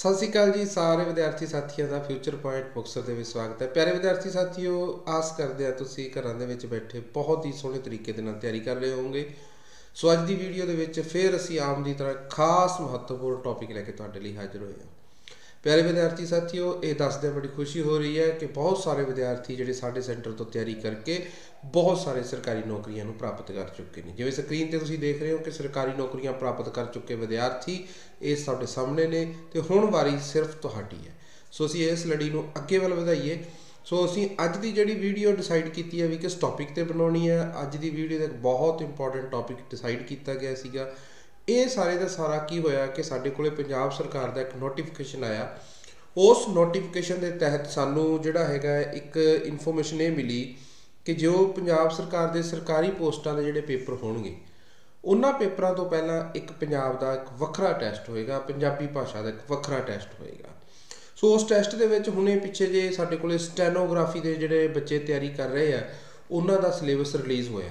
ਸਤਿ ਸ਼੍ਰੀ ਅਕਾਲ ਜੀ ਸਾਰੇ ਵਿਦਿਆਰਥੀ ਸਾਥੀਆਂ ਦਾ ਫਿਊਚਰ ਪੁਆਇੰਟ ਮੁਕਤਸਰ ਦੇ ਵਿੱਚ ਸਵਾਗਤ ਹੈ। ਪਿਆਰੇ ਵਿਦਿਆਰਥੀ ਸਾਥੀਓ, ਆਸ ਕਰਦੇ ਆ ਤੁਸੀਂ ਘਰਾਂ ਦੇ ਵਿੱਚ ਬੈਠੇ ਬਹੁਤ ਹੀ ਸੋਹਣੇ ਤਰੀਕੇ ਦੇ ਨਾਲ ਤਿਆਰੀ ਕਰ ਰਹੇ ਹੋਵੋਗੇ। ਸੋ ਅੱਜ ਦੀ ਵੀਡੀਓ ਦੇ ਵਿੱਚ ਫੇਰ ਅਸੀਂ ਆਮ ਦੀ ਤਰ੍ਹਾਂ ਖਾਸ ਮਹੱਤਵਪੂਰਨ ਟੌਪਿਕ ਲੈ ਕੇ ਤੁਹਾਡੇ ਲਈ ਹਾਜ਼ਰ ਹੋਏ ਹਾਂ। ਪਿਆਰੇ ਵਿਦਿਆਰਥੀ ਸਾਥੀਓ, ਇਹ ਦੱਸਦੇ ਬੜੀ ਖੁਸ਼ੀ ਹੋ ਰਹੀ ਹੈ ਕਿ ਬਹੁਤ ਸਾਰੇ ਵਿਦਿਆਰਥੀ ਜਿਹੜੇ ਸਾਡੇ ਸੈਂਟਰ ਤੋਂ ਤਿਆਰੀ ਕਰਕੇ ਬਹੁਤ ਸਾਰੇ ਸਰਕਾਰੀ ਨੌਕਰੀਆਂ ਨੂੰ ਪ੍ਰਾਪਤ ਕਰ ਚੁੱਕੇ ਨੇ। ਜਿਵੇਂ ਸਕਰੀਨ ਤੇ ਤੁਸੀਂ ਦੇਖ ਰਹੇ ਹੋ ਕਿ ਸਰਕਾਰੀ ਨੌਕਰੀਆਂ ਪ੍ਰਾਪਤ ਕਰ ਚੁੱਕੇ ਵਿਦਿਆਰਥੀ ਇਹ ਸਾਡੇ ਸਾਹਮਣੇ ਨੇ ਤੇ ਹੁਣ ਵਾਰੀ ਸਿਰਫ ਤੁਹਾਡੀ ਹੈ। ਸੋ ਅਸੀਂ ਇਸ ਲੜੀ ਨੂੰ ਅੱਗੇ ਵੱਲ ਵਧਾਈਏ। ਸੋ ਅਸੀਂ ਅੱਜ ਦੀ ਜਿਹੜੀ ਵੀਡੀਓ ਡਿਸਾਈਡ ਕੀਤੀ ਹੈ ਵੀ ਕਿਸ ਟੌਪਿਕ ਤੇ ਬਣਾਉਣੀ ਹੈ, ਅੱਜ ਦੀ ਵੀਡੀਓ ਦਾ ਇੱਕ ਬਹੁਤ ਇੰਪੋਰਟੈਂਟ ਟੌਪਿਕ ਡਿਸਾਈਡ ਕੀਤਾ ਗਿਆ ਸੀਗਾ। ਇਹ ਸਾਰੇ ਦਾ ਸਾਰਾ ਕੀ ਹੋਇਆ ਕਿ ਸਾਡੇ ਕੋਲੇ ਪੰਜਾਬ ਸਰਕਾਰ ਦਾ ਇੱਕ ਨੋਟੀਫਿਕੇਸ਼ਨ ਆਇਆ। ਉਸ ਨੋਟੀਫਿਕੇਸ਼ਨ ਦੇ ਤਹਿਤ ਸਾਨੂੰ ਜਿਹੜਾ ਹੈਗਾ ਇੱਕ ਇਨਫੋਰਮੇਸ਼ਨ ਇਹ ਮਿਲੀ ਕਿ ਜੋ ਪੰਜਾਬ ਸਰਕਾਰ ਦੇ ਸਰਕਾਰੀ ਪੋਸਟਾਂ ਦੇ ਜਿਹੜੇ ਪੇਪਰ ਹੋਣਗੇ, ਉਹਨਾਂ ਪੇਪਰਾਂ ਤੋਂ ਪਹਿਲਾਂ ਇੱਕ ਪੰਜਾਬ ਦਾ ਇੱਕ ਵੱਖਰਾ ਟੈਸਟ ਹੋਏਗਾ, ਪੰਜਾਬੀ ਭਾਸ਼ਾ ਦਾ ਇੱਕ ਵੱਖਰਾ ਟੈਸਟ ਹੋਏਗਾ। ਸੋ ਉਸ ਟੈਸਟ ਦੇ ਵਿੱਚ ਹੁਣੇ ਪਿੱਛੇ ਜੇ ਸਾਡੇ ਕੋਲੇ ਸਟੈਨੋਗ੍ਰਾਫੀ ਦੇ ਜਿਹੜੇ ਬੱਚੇ ਤਿਆਰੀ ਕਰ ਰਹੇ ਆ, ਉਹਨਾਂ ਦਾ ਸਿਲੇਬਸ ਰਿਲੀਜ਼ ਹੋਇਆ।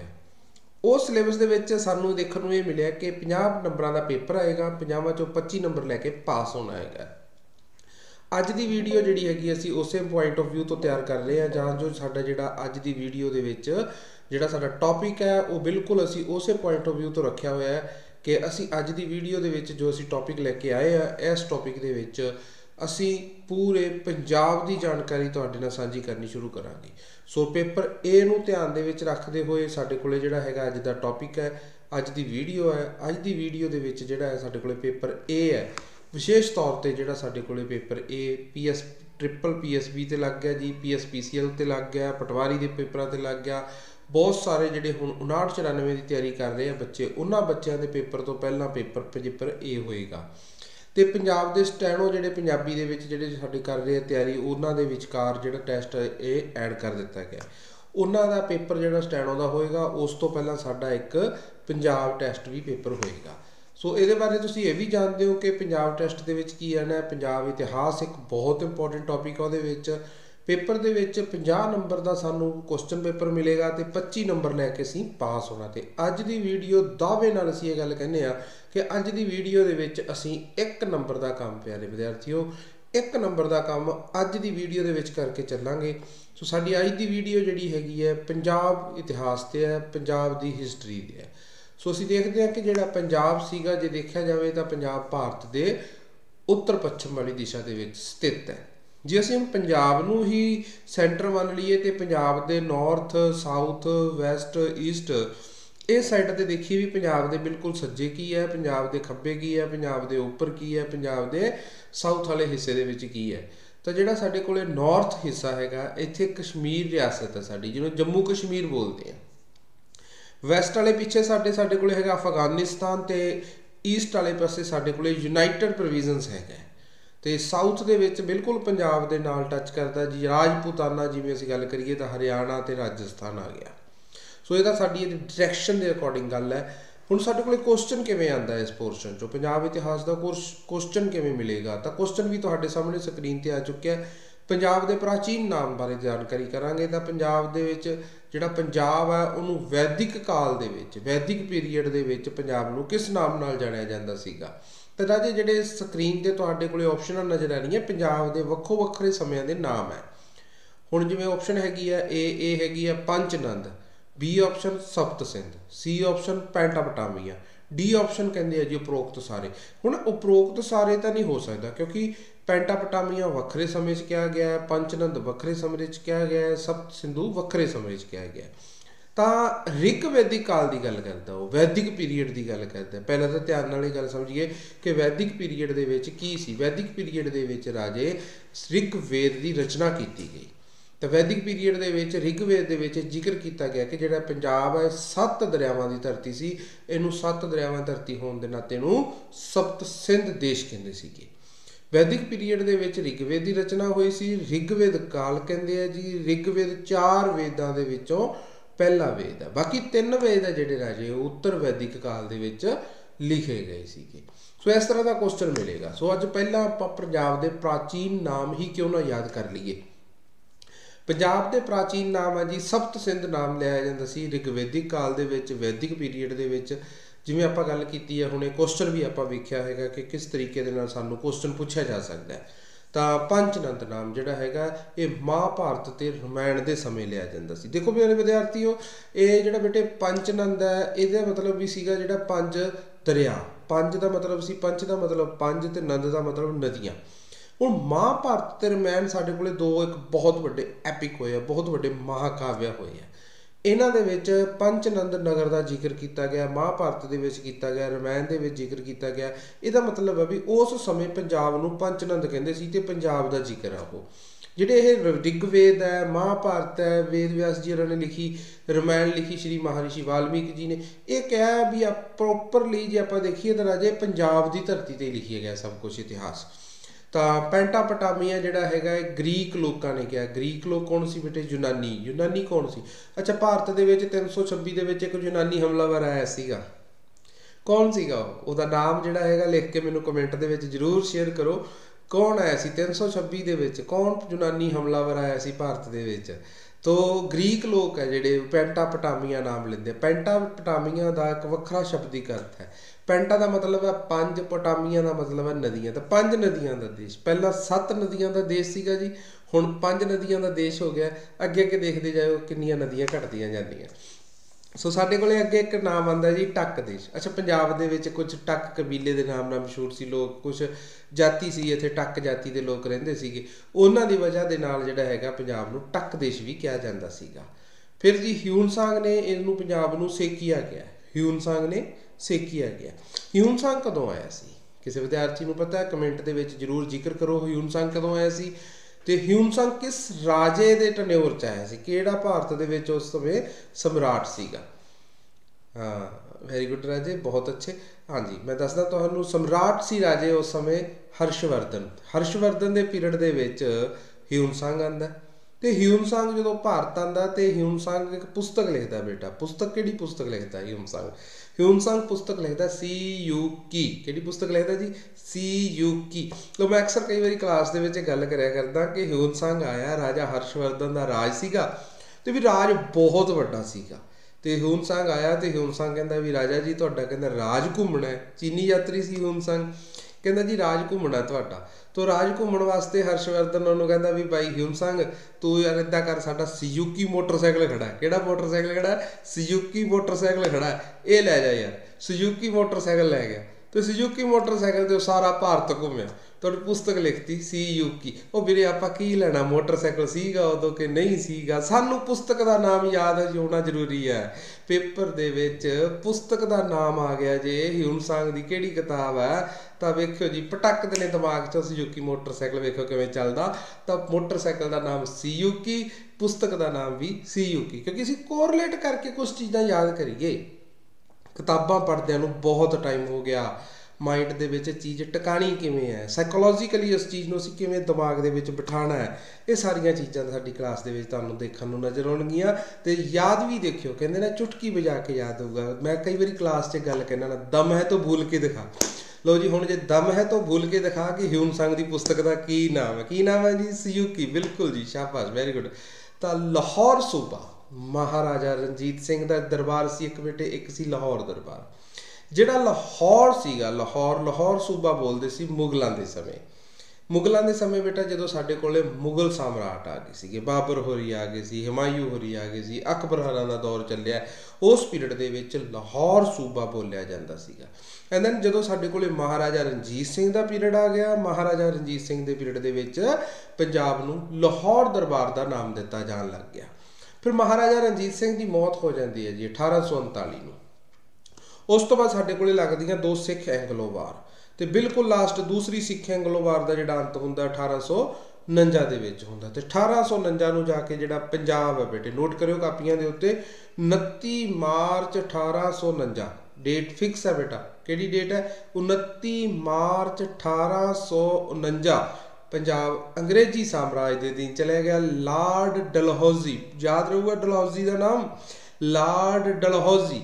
ਉਹ ਸਿਲੇਬਸ ਦੇ ਵਿੱਚ ਸਾਨੂੰ ਦੇਖਣ ਨੂੰ ਇਹ ਮਿਲਿਆ ਕਿ 50 ਨੰਬਰਾਂ ਦਾ ਪੇਪਰ ਆਏਗਾ 50 ਚੋਂ 25 ਨੰਬਰ ਲੈ ਕੇ ਪਾਸ ਹੋਣਾ ਹੈਗਾ। ਅੱਜ ਦੀ ਵੀਡੀਓ ਜਿਹੜੀ ਹੈਗੀ ਅਸੀਂ ਉਸੇ ਪੁਆਇੰਟ ਆਫ View ਤੋਂ ਤਿਆਰ ਕਰ ਰਹੇ ਹਾਂ, ਜਾਂ ਜੋ ਸਾਡਾ ਜਿਹੜਾ ਅੱਜ ਦੀ ਵੀਡੀਓ ਦੇ ਵਿੱਚ ਜਿਹੜਾ ਸਾਡਾ ਟੌਪਿਕ ਹੈ, ਉਹ ਬਿਲਕੁਲ ਅਸੀਂ ਉਸੇ ਪੁਆਇੰਟ ਆਫ View ਤੋਂ ਰੱਖਿਆ ਹੋਇਆ ਹੈ ਕਿ ਅਸੀਂ ਅੱਜ ਦੀ ਵੀਡੀਓ ਦੇ ਵਿੱਚ ਜੋ ਅਸੀਂ ਟੌਪਿਕ ਲੈ ਕੇ ਆਏ ਆ, ਇਸ ਟੌਪਿਕ ਦੇ ਵਿੱਚ ਅਸੀਂ ਪੂਰੇ ਪੰਜਾਬ ਦੀ ਜਾਣਕਾਰੀ ਤੁਹਾਡੇ ਨਾਲ ਸਾਂਝੀ ਕਰਨੀ ਸ਼ੁਰੂ ਕਰਾਂਗੇ। ਸੋ ਪੇਪਰ ਏ ਨੂੰ ਧਿਆਨ ਦੇ ਵਿੱਚ ਰੱਖਦੇ ਹੋਏ ਸਾਡੇ ਕੋਲੇ ਜਿਹੜਾ ਹੈਗਾ ਅੱਜ ਦਾ ਟੌਪਿਕ ਹੈ, ਅੱਜ ਦੀ ਵੀਡੀਓ ਹੈ, ਅੱਜ ਦੀ ਵੀਡੀਓ ਦੇ ਵਿੱਚ ਜਿਹੜਾ ਹੈ ਸਾਡੇ ਕੋਲੇ ਪੇਪਰ ਏ ਹੈ। ਵਿਸ਼ੇਸ਼ ਤੌਰ ਤੇ ਜਿਹੜਾ ਸਾਡੇ ਕੋਲੇ paper A PS triple PSB ਤੇ ਲੱਗ ਗਿਆ ਜੀ PSPCL ਤੇ ਲੱਗ ਗਿਆ, ਪਟਵਾਰੀ ਦੇ ਪੇਪਰਾਂ ਤੇ ਲੱਗ ਗਿਆ। ਬਹੁਤ ਸਾਰੇ ਜਿਹੜੇ ਹੁਣ 59 94 ਦੀ ਤਿਆਰੀ ਕਰ ਰਹੇ ਆ ਬੱਚੇ, ਉਹਨਾਂ ਬੱਚਿਆਂ ਦੇ ਪੇਪਰ ਤੋਂ ਪਹਿਲਾਂ ਪੇਪਰ ਪੇਪਰ ਏ ਹੋਏਗਾ। ਤੇ ਪੰਜਾਬ ਦੇ ਸਟੈਨੋ ਜਿਹੜੇ ਪੰਜਾਬੀ ਦੇ ਵਿੱਚ ਜਿਹੜੇ ਸਾਡੇ ਕਰ ਰਹੇ ਆ ਤਿਆਰੀ, ਉਹਨਾਂ ਦੇ ਵਿਚਕਾਰ ਜਿਹੜਾ ਟੈਸਟ ਇਹ ਐਡ ਕਰ ਦਿੱਤਾ ਗਿਆ। ਉਹਨਾਂ ਦਾ ਪੇਪਰ ਜਿਹੜਾ ਸਟੈਨੋ ਦਾ ਹੋਏਗਾ, ਉਸ ਤੋਂ ਪਹਿਲਾਂ ਸਾਡਾ ਇੱਕ ਪੰਜਾਬ ਟੈਸਟ ਵੀ ਪੇਪਰ ਹੋਏਗਾ। ਸੋ ਇਹਦੇ ਬਾਰੇ ਤੁਸੀਂ ਇਹ ਵੀ ਜਾਣਦੇ ਹੋ ਕਿ ਪੰਜਾਬ ਟੈਸਟ ਦੇ ਵਿੱਚ ਕੀ ਆਣਾ ਹੈ। ਪੰਜਾਬ ਇਤਿਹਾਸ ਇੱਕ ਬਹੁਤ ਇੰਪੋਰਟੈਂਟ ਟੌਪਿਕ ਆ ਉਹਦੇ ਵਿੱਚ। ਪੇਪਰ ਦੇ ਵਿੱਚ 50 ਨੰਬਰ ਦਾ ਸਾਨੂੰ ਕੁਐਸਚਨ ਪੇਪਰ ਮਿਲੇਗਾ ਤੇ 25 ਨੰਬਰ ਲੈ ਕੇ ਅਸੀਂ ਪਾਸ ਹੋਣਾ ਤੇ ਅੱਜ ਦੀ ਵੀਡੀਓ ਦਾਅਵੇ ਨਾਲ ਅਸੀਂ ਇਹ ਗੱਲ ਕਹਿੰਦੇ ਆ ਕਿ ਅੱਜ ਦੀ ਵੀਡੀਓ ਦੇ ਵਿੱਚ ਅਸੀਂ 1 ਨੰਬਰ ਦਾ ਕੰਮ ਪਿਆਰੇ ਵਿਦਿਆਰਥੀਓ, ਇੱਕ ਨੰਬਰ ਦਾ ਕੰਮ ਅੱਜ ਦੀ ਵੀਡੀਓ ਦੇ ਵਿੱਚ ਕਰਕੇ ਚੱਲਾਂਗੇ। ਸੋ ਸਾਡੀ ਅੱਜ ਦੀ ਵੀਡੀਓ ਜਿਹੜੀ ਹੈਗੀ ਹੈ ਪੰਜਾਬ ਇਤਿਹਾਸ ਤੇ ਹੈ, ਪੰਜਾਬ ਦੀ ਹਿਸਟਰੀ ਤੇ ਹੈ। ਸੋ ਅਸੀਂ ਦੇਖਦੇ ਹਾਂ ਕਿ ਜਿਹੜਾ ਪੰਜਾਬ ਸੀਗਾ, ਜੇ ਦੇਖਿਆ ਜਾਵੇ ਤਾਂ ਪੰਜਾਬ ਭਾਰਤ ਦੇ ਉੱਤਰ ਪੱਛਮ ਵਾਲੀ ਦਿਸ਼ਾ ਦੇ ਵਿੱਚ ਸਥਿਤ ਹੈ। ਜੇ ਅਸੀਂ ਪੰਜਾਬ ਨੂੰ ਹੀ ਸੈਂਟਰ ਮੰਨ ਲਈਏ ਤੇ ਪੰਜਾਬ ਦੇ ਨਾਰਥ ਸਾਊਥ ਵੈਸਟ ਈਸਟ ਇਹ ਸਾਈਡ ਤੇ ਦੇਖੀਏ ਵੀ ਪੰਜਾਬ ਦੇ ਬਿਲਕੁਲ ਸੱਜੇ ਕੀ ਹੈ, ਪੰਜਾਬ ਦੇ ਖੱਬੇ ਕੀ ਹੈ, ਪੰਜਾਬ ਦੇ ਉੱਪਰ ਕੀ ਹੈ, ਪੰਜਾਬ ਦੇ ਸਾਊਥ ਵਾਲੇ ਹਿੱਸੇ ਦੇ ਵਿੱਚ ਕੀ ਹੈ। ਤਾਂ ਜਿਹੜਾ ਸਾਡੇ ਕੋਲੇ ਨਾਰਥ ਹਿੱਸਾ ਹੈਗਾ, ਇੱਥੇ ਕਸ਼ਮੀਰ ਰਿਆਸਤ ਹੈ ਸਾਡੀ, ਜਿਹਨੂੰ ਜੰਮੂ ਕਸ਼ਮੀਰ ਬੋਲਦੇ ਆ। ਵੈਸਟ ਵਾਲੇ ਪਿੱਛੇ ਸਾਡੇ ਸਾਡੇ ਕੋਲੇ ਹੈਗਾ ਅਫਗਾਨਿਸਤਾਨ ਤੇ ਈਸਟ ਵਾਲੇ ਪਾਸੇ ਸਾਡੇ ਕੋਲੇ ਯੂਨਾਈਟਿਡ ਪ੍ਰੋਵੀਜ਼ਨਸ ਹੈਗਾ। ਤੇ ਸਾਊਥ ਦੇ ਵਿੱਚ ਬਿਲਕੁਲ ਪੰਜਾਬ ਦੇ ਨਾਲ ਟੱਚ ਕਰਦਾ ਜੀ, ਰਾਜਪੂਤਾਨਾ ਜਿਵੇਂ ਅਸੀਂ ਗੱਲ ਕਰੀਏ ਤਾਂ ਹਰਿਆਣਾ ਤੇ ਰਾਜਸਥਾਨ ਆ ਗਿਆ। ਸੋ ਇਹਦਾ ਸਾਡੀ ਇਹ ਡਾਇਰੈਕਸ਼ਨ ਦੇ ਅਕੋਰਡਿੰਗ ਗੱਲ ਹੈ। ਹੁਣ ਸਾਡੇ ਕੋਲੇ ਕੁਐਸਚਨ ਕਿਵੇਂ ਆਂਦਾ ਇਸ ਪੋਰਸ਼ਨ ਚੋਂ? ਪੰਜਾਬ ਇਤਿਹਾਸ ਦਾ ਕੁਐਸਚਨ ਕਿਵੇਂ ਮਿਲੇਗਾ? ਤਾਂ ਕੁਐਸਚਨ ਵੀ ਤੁਹਾਡੇ ਸਾਹਮਣੇ ਸਕਰੀਨ ਤੇ ਆ ਚੁੱਕਿਆ ਹੈ। ਪੰਜਾਬ ਦੇ ਪ੍ਰਾਚੀਨ ਨਾਮ ਬਾਰੇ ਜਾਣਕਾਰੀ ਕਰਾਂਗੇ ਤਾਂ ਪੰਜਾਬ ਦੇ ਵਿੱਚ ਜਿਹੜਾ ਪੰਜਾਬ ਹੈ, ਉਹਨੂੰ ਵੈਦਿਕ ਕਾਲ ਦੇ ਵਿੱਚ, ਵੈਦਿਕ ਪੀਰੀਅਡ ਦੇ ਵਿੱਚ ਪੰਜਾਬ ਨੂੰ ਕਿਸ ਨਾਮ ਨਾਲ ਜਾਣਿਆ ਜਾਂਦਾ ਸੀਗਾ? ਤਾਂ ਰਾਜੇ ਜਿਹੜੇ ਸਕਰੀਨ ਤੇ ਤੁਹਾਡੇ ਕੋਲੇ ਆਪਸ਼ਨਾਂ ਨਜ਼ਰ ਆ ਰਹੀਆਂ, ਪੰਜਾਬ ਦੇ ਵੱਖੋ ਵੱਖਰੇ ਸਮਿਆਂ ਦੇ ਨਾਮ ਹੈ। ਹੁਣ ਜਿਵੇਂ ਆਪਸ਼ਨ ਹੈਗੀ ਆ ਏ A ਹੈਗੀ ਆ, Panchanad B option Sapt Sindh C option Pentapotamia D option ਕਹਿੰਦੇ ਆ ਜੀ ਉਪਰੋਕਤ ਸਾਰੇ। ਹੁਣ ਉਪਰੋਕਤ ਸਾਰੇ ਤਾਂ ਨਹੀਂ ਹੋ ਸਕਦਾ, ਕਿਉਂਕਿ ਪੈਂਟਾਪਟਾਮੀਆ ਵੱਖਰੇ ਸਮੇਂ 'ਚ ਕਿਹਾ ਗਿਆ ਹੈ ਪੰਚਨੰਦ ਵੱਖਰੇ ਸਮੇਂ 'ਚ ਕਿਹਾ ਗਿਆ ਹੈ ਸਪਤ ਸਿੰਧੂ ਵੱਖਰੇ ਸਮੇਂ 'ਚ ਕਿਹਾ ਗਿਆ। ਤਾਂ ਰਿਕ ਵੈਦਿਕ ਕਾਲ ਦੀ ਗੱਲ ਕਰਦਾ ਉਹ, ਵੈਦਿਕ ਪੀਰੀਅਡ ਦੀ ਗੱਲ ਕਰਦਾ। ਪਹਿਲਾਂ ਤਾਂ ਧਿਆਨ ਨਾਲ ਇਹ ਗੱਲ ਸਮਝੀਏ ਕਿ ਵੈਦਿਕ ਪੀਰੀਅਡ ਦੇ ਵਿੱਚ ਕੀ ਸੀ? ਵੈਦਿਕ ਪੀਰੀਅਡ ਦੇ ਵਿੱਚ ਰਾਜੇ ਰਿਕ ਵੇਦ ਦੀ ਰਚਨਾ ਕੀਤੀ ਗਈ। ਤਾਂ ਵੈਦਿਕ ਪੀਰੀਅਡ ਦੇ ਵਿੱਚ ਰਿਗਵੇਦ ਦੇ ਵਿੱਚ ਜ਼ਿਕਰ ਕੀਤਾ ਗਿਆ ਕਿ ਜਿਹੜਾ ਪੰਜਾਬ ਹੈ, ਸੱਤ ਦਰਿਆਵਾਂ ਦੀ ਧਰਤੀ ਸੀ। ਇਹਨੂੰ ਸੱਤ ਦਰਿਆਵਾਂ ਧਰਤੀ ਹੋਣ ਦੇ ਨਾਤੇ ਨੂੰ ਸਪਤ ਸਿੰਧ ਦੇਸ਼ ਕਹਿੰਦੇ ਸੀਗੇ। ਵੈਦਿਕ ਪੀਰੀਅਡ ਦੇ ਵਿੱਚ ਰਿਗਵੇਦ ਦੀ ਰਚਨਾ ਹੋਈ ਸੀ। ਰਿਗਵੇਦ ਕਾਲ ਕਹਿੰਦੇ ਆ ਜੀ। ਰਿਗਵੇਦ ਚਾਰ ਵੇਦਾਂ ਦੇ ਵਿੱਚੋਂ ਪਹਿਲਾ ਵੇਦ ਹੈ। ਬਾਕੀ ਤਿੰਨ ਵੇਦ ਹੈ ਜਿਹੜੇ ਰਾਜੇ ਉੱਤਰ ਵੈਦਿਕ ਕਾਲ ਦੇ ਵਿੱਚ ਲਿਖੇ ਗਏ ਸੀਗੇ। ਸੋ ਇਸ ਤਰ੍ਹਾਂ ਦਾ ਕੁਐਸਚਨ ਮਿਲੇਗਾ। ਸੋ ਅੱਜ ਪਹਿਲਾਂ ਆਪਾਂ ਪੰਜਾਬ ਦੇ ਪ੍ਰਾਚੀਨ ਨਾਮ ਹੀ ਕਿਉਂ ਨਾ ਯਾਦ ਕਰ ਲਈਏ? ਪੰਜਾਬ ਦੇ ਪ੍ਰਾਚੀਨ ਨਾਮ ਆ ਜੀ, ਸਪਤ ਸਿੰਧ ਨਾਮ ਲਿਆ ਜਾਂਦਾ ਸੀ ਰਿਗਵੈਦਿਕ ਕਾਲ ਦੇ ਵਿੱਚ, ਵੈਦਿਕ ਪੀਰੀਅਡ ਦੇ ਵਿੱਚ। ਜਿਵੇਂ ਆਪਾਂ ਗੱਲ ਕੀਤੀ ਹੈ ਹੁਣੇ ਕੁਐਸਚਨ ਵੀ ਆਪਾਂ ਵੇਖਿਆ ਹੈਗਾ ਕਿ ਕਿਸ ਤਰੀਕੇ ਦੇ ਨਾਲ ਸਾਨੂੰ ਕੁਐਸਚਨ ਪੁੱਛਿਆ ਜਾ ਸਕਦਾ ਹੈ। ਤਾਂ ਪੰਚਨੰਦ ਨਾਮ ਜਿਹੜਾ ਹੈਗਾ, ਇਹ ਮਹਾਭਾਰਤ ਤੇ ਰਮਾਇਣ ਦੇ ਸਮੇਂ ਲਿਆ ਜਾਂਦਾ ਸੀ। ਦੇਖੋ ਮੇਰੇ ਵਿਦਿਆਰਥੀਓ, ਇਹ ਜਿਹੜਾ ਬੇਟੇ ਪੰਚਨੰਦ ਹੈ, ਇਹਦਾ ਮਤਲਬ ਵੀ ਸੀਗਾ ਜਿਹੜਾ ਪੰਜ ਦਰਿਆ। ਪੰਜ ਦਾ ਮਤਲਬ ਸੀ ਪੰਚ ਦਾ ਮਤਲਬ ਪੰਜ ਤੇ ਨੰਦ ਦਾ ਮਤਲਬ ਨਦੀਆਂ। ਹੁਣ ਮਹਾਭਾਰਤ ਤੇ ਰਮਾਇਣ ਸਾਡੇ ਕੋਲੇ ਦੋ ਇੱਕ ਬਹੁਤ ਵੱਡੇ ਐਪਿਕ ਹੋਏ ਆ, ਬਹੁਤ ਵੱਡੇ ਮਹਾਕਾਵਿਆ ਹੋਏ ਆ। ਇਹਨਾਂ ਦੇ ਵਿੱਚ ਪੰਚਨੰਦ ਨਗਰ ਦਾ ਜ਼ਿਕਰ ਕੀਤਾ ਗਿਆ, ਮਹਾਭਾਰਤ ਦੇ ਵਿੱਚ ਕੀਤਾ ਗਿਆ, ਰਮਾਇਣ ਦੇ ਵਿੱਚ ਜ਼ਿਕਰ ਕੀਤਾ ਗਿਆ। ਇਹਦਾ ਮਤਲਬ ਹੈ ਵੀ ਉਸ ਸਮੇਂ ਪੰਜਾਬ ਨੂੰ ਪੰਚਨੰਦ ਕਹਿੰਦੇ ਸੀ ਤੇ ਪੰਜਾਬ ਦਾ ਜ਼ਿਕਰ ਆ ਉਹ। ਜਿਹੜੇ ਇਹ ਰਿਗਵੇਦ ਹੈ, ਮਹਾਭਾਰਤ ਹੈ, ਵੇਦ ਵਿਆਸ ਜੀ ਉਹਨਾਂ ਨੇ ਲਿਖੀ, ਰਮਾਇਣ ਲਿਖੀ, ਸ਼੍ਰੀ ਮਹਾਰਿਸ਼ੀ ਵਾਲਮੀਕ ਜੀ ਨੇ, ਇਹ ਕਿਹਾ ਵੀ ਆ ਪ੍ਰੋਪਰਲੀ ਜੇ ਆਪਾਂ ਦੇਖੀਏ ਤਾਂ ਰਾਜੇ, ਪੰਜਾਬ ਦੀ ਧਰਤੀ ਤੇ ਲਿਖਿਆ ਗਿਆ ਸਭ ਕੁਝ ਇਤਿਹਾਸ। ਤਾਂ ਪੈਂਟਾਪਟਾਮੀਆ ਜਿਹੜਾ ਹੈਗਾ ਇਹ ਗ੍ਰੀਕ ਲੋਕਾਂ ਨੇ ਕਿਹਾ। ਗ੍ਰੀਕ ਲੋਕ ਕੌਣ ਸੀ ਬੇਟੇ? ਯੂਨਾਨੀ। ਯੂਨਾਨੀ ਕੌਣ ਸੀ? ਅੱਛਾ, ਭਾਰਤ ਦੇ ਵਿੱਚ 326 ਦੇ ਵਿੱਚ ਇੱਕ ਯੂਨਾਨੀ ਹਮਲਾਵਰ ਆਇਆ ਸੀਗਾ। ਕੌਣ ਸੀਗਾ ਉਹ? ਉਹਦਾ ਨਾਮ ਜਿਹੜਾ ਹੈਗਾ ਲਿਖ ਕੇ ਮੈਨੂੰ ਕਮੈਂਟ ਦੇ ਵਿੱਚ ਜਰੂਰ ਸ਼ੇਅਰ ਕਰੋ। ਕੌਣ ਆਇਆ ਸੀ? 326 ਦੇ ਵਿੱਚ ਕੌਣ ਯੂਨਾਨੀ ਹਮਲਾਵਰ ਆਇਆ ਸੀ ਭਾਰਤ ਦੇ ਵਿੱਚ? ਤੋ ਗ੍ਰੀਕ ਲੋਕ ਹੈ ਜਿਹੜੇ ਪੈਂਟਾਪਟਾਮੀਆ ਨਾਮ ਲੈਂਦੇ ਪੈਂਟਾਪਟਾਮੀਆ ਦਾ ਇੱਕ ਵੱਖਰਾ ਸ਼ਬਦੀ ਅਰਥ ਹੈ। ਪੈਂਟਾ ਦਾ ਮਤਲਬ ਹੈ ਪੰਜ ਪਟਾਮੀਆਂ ਦਾ ਮਤਲਬ ਹੈ ਨਦੀਆਂ, ਤਾਂ ਪੰਜ ਨਦੀਆਂ ਦਾ ਦੇਸ਼। ਪਹਿਲਾਂ ਸੱਤ ਨਦੀਆਂ ਦਾ ਦੇਸ਼ ਸੀਗਾ ਜੀ, ਹੁਣ ਪੰਜ ਨਦੀਆਂ ਦਾ ਦੇਸ਼ ਹੋ ਗਿਆ। ਅੱਗੇ ਅੱਗੇ ਦੇਖਦੇ ਜਾਓ ਕਿੰਨੀਆਂ ਨਦੀਆਂ ਘਟਦੀਆਂ ਜਾਂਦੀਆਂ। ਸੋ ਸਾਡੇ ਕੋਲੇ ਅੱਗੇ ਇੱਕ ਨਾਮ ਆਂਦਾ ਜੀ, ਟੱਕ ਦੇਸ਼। ਅੱਛਾ, ਪੰਜਾਬ ਦੇ ਵਿੱਚ ਕੁਝ ਟੱਕ ਕਬੀਲੇ ਦੇ ਨਾਮ ਨਾਲ ਮਸ਼ਹੂਰ ਸੀ ਲੋਕ ਕੁਝ ਜਾਤੀ ਸੀ ਇੱਥੇ, ਟੱਕ ਜਾਤੀ ਦੇ ਲੋਕ ਰਹਿੰਦੇ ਸੀਗੇ। ਉਹਨਾਂ ਦੀ ਵਜ੍ਹਾ ਦੇ ਨਾਲ ਜਿਹੜਾ ਹੈਗਾ ਪੰਜਾਬ ਨੂੰ ਟੱਕ ਦੇਸ਼ ਵੀ ਕਿਹਾ ਜਾਂਦਾ ਸੀਗਾ। ਫਿਰ ਜੀ ਹਿਊਨ ਸਾਂਗ ਨੇ ਇਹਨੂੰ ਪੰਜਾਬ ਨੂੰ ਸੇਕੀਆ ਕਿਹਾ ਹਿਊਨਸਾਂਗ ਨੇ ਸੇਕੀਆ ਗਿਆ। ਹਿਊਨਸਾਂਗ ਕਦੋਂ ਆਇਆ ਸੀ? ਕਿਸੇ ਵਿਦਿਆਰਥੀ ਨੂੰ ਪਤਾ ਹੈ? ਕਮੈਂਟ ਦੇ ਵਿੱਚ ਜਰੂਰ ਜ਼ਿਕਰ ਕਰੋ, ਹਿਊਨਸਾਂਗ ਕਦੋਂ ਆਇਆ ਸੀ? ਤੇ ਹਿਊਨ ਕਿਸ ਰਾਜੇ ਦੇ ਟਨਿਓਰ ਚ ਆਇਆ ਸੀ? ਕਿਹੜਾ ਭਾਰਤ ਦੇ ਵਿੱਚ ਉਸ ਸਮੇਂ ਸਮਰਾਟ ਸੀਗਾ? ਹਾਂ ਵੈਰੀ ਗੁੱਡ ਰਾਜੇ, ਬਹੁਤ ਅੱਛੇ। ਹਾਂਜੀ, ਮੈਂ ਦੱਸਦਾ ਤੁਹਾਨੂੰ, ਸਮਰਾਟ ਸੀ ਰਾਜੇ ਉਸ ਸਮੇਂ ਹਰਸ਼ਵਰਧਨ। ਹਰਸ਼ਵਰਧਨ ਦੇ ਪੀਰੀਅਡ ਦੇ ਵਿੱਚ ਹਿਊਨ ਸਾਂਗ ਆਂਦਾ। ਤੇ ਹਿਊਨ ਸਾਂਗ ਜਦੋਂ ਭਾਰਤ ਆਂਦਾ ਤੇ ਹਿਊਨ ਸਾਂਗ ਇੱਕ ਪੁਸਤਕ ਲਿਖਦਾ ਬੇਟਾ। ਪੁਸਤਕ ਕਿਹੜੀ ਪੁਸਤਕ ਲਿਖਦਾ ਹਿਊਨ ਸਾਂਗ? ਹਿਊਨ ਸਾਂਗ ਪੁਸਤਕ ਲਿਖਦਾ ਸੀ ਯੂ ਕੀ। ਕਿਹੜੀ ਪੁਸਤਕ ਲਿਖਦਾ ਜੀ? ਸੀ ਯੂ ਕੀ। ਲੋ ਮੈਂ ਅਕਸਰ ਕਈ ਵਾਰੀ ਕਲਾਸ ਦੇ ਵਿੱਚ ਗੱਲ ਕਰਿਆ ਕਰਦਾ ਕਿ ਹਿਊਨ ਸਾਂਗ ਆਇਆ, ਰਾਜਾ ਹਰਸ਼ਵਰਧਨ ਦਾ ਰਾਜ ਸੀਗਾ ਤੇ ਵੀ ਰਾਜ ਬਹੁਤ ਵੱਡਾ ਸੀਗਾ। ਤੇ ਹਿਊਨ ਸੰਗ ਆਇਆ ਤੇ ਹਿਊਨ ਸੰਗ ਕਹਿੰਦਾ ਵੀ ਰਾਜਾ ਜੀ, ਤੁਹਾਡਾ ਕਹਿੰਦਾ ਰਾਜ ਘੁੰਮਣਾ ਹੈ। ਚੀਨੀ ਯਾਤਰੀ ਸੀ ਹਿਊਨ ਸੰਗ। ਕਹਿੰਦਾ ਜੀ, ਰਾਜ ਘੁੰਮਣਾ ਤੁਹਾਡਾ। ਤੋ ਰਾਜ ਘੁੰਮਣ ਵਾਸਤੇ ਹਰਸ਼ਵਰਧਨ ਉਹਨੂੰ ਕਹਿੰਦਾ ਵੀ ਬਾਈ ਹਿਊਨ ਸੰਗ, ਤੂੰ ਯਾਰ ਇਦਾਂ ਕਰ, ਸਾਡਾ ਸਿਯੂਕੀ ਮੋਟਰਸਾਈਕਲ ਖੜਾ ਕਿਹੜਾ ਮੋਟਰਸਾਈਕਲ ਖੜਾ ਹੈ? ਮੋਟਰਸਾਈਕਲ ਖੜਾ ਇਹ ਲੈ ਜਾ ਯਾਰ ਸਿਯੂਕੀ ਮੋਟਰਸਾਈਕਲ ਲੈ ਗਿਆ। ਤੇ ਸਿਯੂਕੀ ਮੋਟਰਸਾਈਕਲ ਤੇ ਸਾਰਾ ਭਾਰਤ ਘੁੰਮਿਆ। ਤੁਹਾਡੀ ਪੁਸਤਕ ਲਿਖਤੀ ਸੀ ਯੂਕੀ। ਉਹ ਵੀਰੇ ਆਪਾਂ ਕੀ ਲੈਣਾ? ਮੋਟਰਸਾਈਕਲ ਸੀਗਾ ਉਦੋਂ ਕਿ ਨਹੀਂ ਸੀਗਾ? ਸਾਨੂੰ ਪੁਸਤਕ ਦਾ ਨਾਮ ਯਾਦ ਹੋਣਾ ਜ਼ਰੂਰੀ ਹੈ। ਪੇਪਰ ਦੇ ਵਿੱਚ ਪੁਸਤਕ ਦਾ ਨਾਮ ਆ ਗਿਆ ਜੇ ਹਿਊਨਸਾਂਗ ਦੀ ਕਿਹੜੀ ਕਿਤਾਬ ਹੈ? ਤਾਂ ਵੇਖਿਓ ਜੀ, ਪਟਕ ਦੇ ਨੇ ਦਿਮਾਗ 'ਚ ਸੁਜ਼ੂਕੀ ਮੋਟਰਸਾਈਕਲ ਵੇਖਿਓ ਕਿਵੇਂ ਚੱਲਦਾ। ਤਾਂ ਮੋਟਰਸਾਈਕਲ ਦਾ ਨਾਮ ਸੀਯੂਕੀ ਪੁਸਤਕ ਦਾ ਨਾਮ ਵੀ ਸੀਯੂਕੀ ਕਿਉਂਕਿ ਅਸੀਂ ਕੋਰਲੇਟ ਕਰਕੇ ਕੁਝ ਚੀਜ਼ਾਂ ਯਾਦ ਕਰੀਏ। ਕਿਤਾਬਾਂ ਪੜ੍ਹਦਿਆਂ ਨੂੰ ਬਹੁਤ ਟਾਈਮ ਹੋ ਗਿਆ। ਮਾਈਂਡ ਦੇ ਵਿੱਚ ਚੀਜ਼ ਟਿਕਾਣੀ ਕਿਵੇਂ ਹੈ? ਸਾਈਕੋਲੋਜੀਕਲੀ ਉਸ ਚੀਜ਼ ਨੂੰ ਅਸੀਂ ਕਿਵੇਂ ਦਿਮਾਗ ਦੇ ਵਿੱਚ ਬਿਠਾਣਾ ਹੈ? ਇਹ ਸਾਰੀਆਂ ਚੀਜ਼ਾਂ ਸਾਡੀ ਕਲਾਸ ਦੇ ਵਿੱਚ ਤੁਹਾਨੂੰ ਦੇਖਣ ਨੂੰ ਨਜ਼ਰ ਆਉਣਗੀਆਂ। ਤੇ ਯਾਦ ਵੀ ਦੇਖਿਓ, ਕਹਿੰਦੇ ਨੇ ਚੁਟਕੀ ਵਜਾ ਕੇ ਯਾਦ ਹੋਊਗਾ। ਮੈਂ ਕਈ ਵਾਰੀ ਕਲਾਸ 'ਚ ਗੱਲ ਕਹਿਣਾ ਨਾ, ਦਮ ਹੈ ਤਾਂ ਭੁੱਲ ਕੇ ਦਿਖਾ। ਲੋ ਜੀ, ਹੁਣ ਜੇ ਦਮ ਹੈ ਤਾਂ ਭੁੱਲ ਕੇ ਦਿਖਾ ਕਿ ਹਿਊਨ ਸੰਗ ਦੀ ਪੁਸਤਕ ਦਾ ਕੀ ਨਾਮ ਹੈ? ਕੀ ਨਾਮ ਹੈ ਜੀ? ਸਿਯੂਕੀ ਬਿਲਕੁਲ ਜੀ, ਸ਼ਾਬਾਸ਼ ਵੈਰੀ ਗੁੱਡ ਤਾਂ ਲਾਹੌਰ ਸੂਬਾ ਮਹਾਰਾਜਾ ਰਣਜੀਤ ਸਿੰਘ ਦਾ ਦਰਬਾਰ ਸੀ, ਇੱਕ ਬੇਟੇ, ਇੱਕ ਸੀ ਲਾਹੌਰ ਦਰਬਾਰ। ਜਿਹੜਾ ਲਾਹੌਰ ਸੀਗਾ, ਲਾਹੌਰ ਲਾਹੌਰ ਸੂਬਾ ਬੋਲਦੇ ਸੀ ਮੁਗਲਾਂ ਦੇ ਸਮੇਂ। ਮੁਗਲਾਂ ਦੇ ਸਮੇਂ ਬੇਟਾ ਜਦੋਂ ਸਾਡੇ ਕੋਲੇ ਮੁਗਲ ਸਾਮਰਾਟ ਆ ਗਏ ਸੀਗੇ, ਬਾਬਰ ਹੋਰੀ ਆ ਗਏ ਸੀ, ਹਮਾਯੂ ਹੋਰੀ ਆ ਗਏ ਸੀ, ਅਕਬਰ ਹਰਾਂ ਦਾ ਦੌਰ ਚੱਲਿਆ। ਉਸ ਪੀਰੀਅਡ ਦੇ ਵਿੱਚ ਲਾਹੌਰ ਸੂਬਾ ਬੋਲਿਆ ਜਾਂਦਾ ਸੀਗਾ। ਐਂਡ ਦੈਨ ਜਦੋਂ ਸਾਡੇ ਕੋਲੇ ਮਹਾਰਾਜਾ ਰਣਜੀਤ ਸਿੰਘ ਦਾ ਪੀਰੀਅਡ ਆ ਗਿਆ, ਮਹਾਰਾਜਾ ਰਣਜੀਤ ਸਿੰਘ ਦੇ ਪੀਰੀਅਡ ਦੇ ਵਿੱਚ ਪੰਜਾਬ ਨੂੰ ਲਾਹੌਰ ਦਰਬਾਰ ਦਾ ਨਾਮ ਦਿੱਤਾ ਜਾਣ ਲੱਗ ਗਿਆ। ਫਿਰ ਮਹਾਰਾਜਾ ਰਣਜੀਤ ਸਿੰਘ ਦੀ ਮੌਤ ਹੋ ਜਾਂਦੀ ਹੈ ਜੀ 1839 ਨੂੰ। ਉਸ ਤੋਂ ਬਾਅਦ ਸਾਡੇ ਕੋਲੇ ਲੱਗਦੀਆਂ ਦੋ ਸਿੱਖ ਐਂਗਲੋ ਵਾਰ ਤੇ ਬਿਲਕੁਲ ਲਾਸਟ ਦੂਸਰੀ ਸਿੱਖ ਐਂਗਲੋ ਵਾਰ ਦਾ ਜਿਹੜਾ ਅੰਤ ਹੁੰਦਾ 1849 ਦੇ ਵਿੱਚ ਹੁੰਦਾ ਤੇ 1849 ਨੂੰ ਜਾ ਕੇ ਜਿਹੜਾ ਪੰਜਾਬ ਹੈ ਬੇਟੇ ਨੋਟ ਕਰਿਓ ਕਾਪੀਆਂ ਦੇ ਉੱਤੇ 29 ਮਾਰਚ 1849 ਡੇਟ ਫਿਕਸ ਹੈ ਬੇਟਾ, ਕਿਹੜੀ ਡੇਟ ਹੈ? 29 ਮਾਰਚ 1849 ਪੰਜਾਬ ਅੰਗਰੇਜ਼ੀ ਸਾਮਰਾਜ ਦੇ ਅਧੀਨ ਚਲੇ ਗਿਆ ਲਾਰਡ ਡਲਹੌਜ਼ੀ। ਯਾਦ ਰਹੂਗਾ ਡਲਹੌਜ਼ੀ ਦਾ ਨਾਮ? Lord Dalhousie.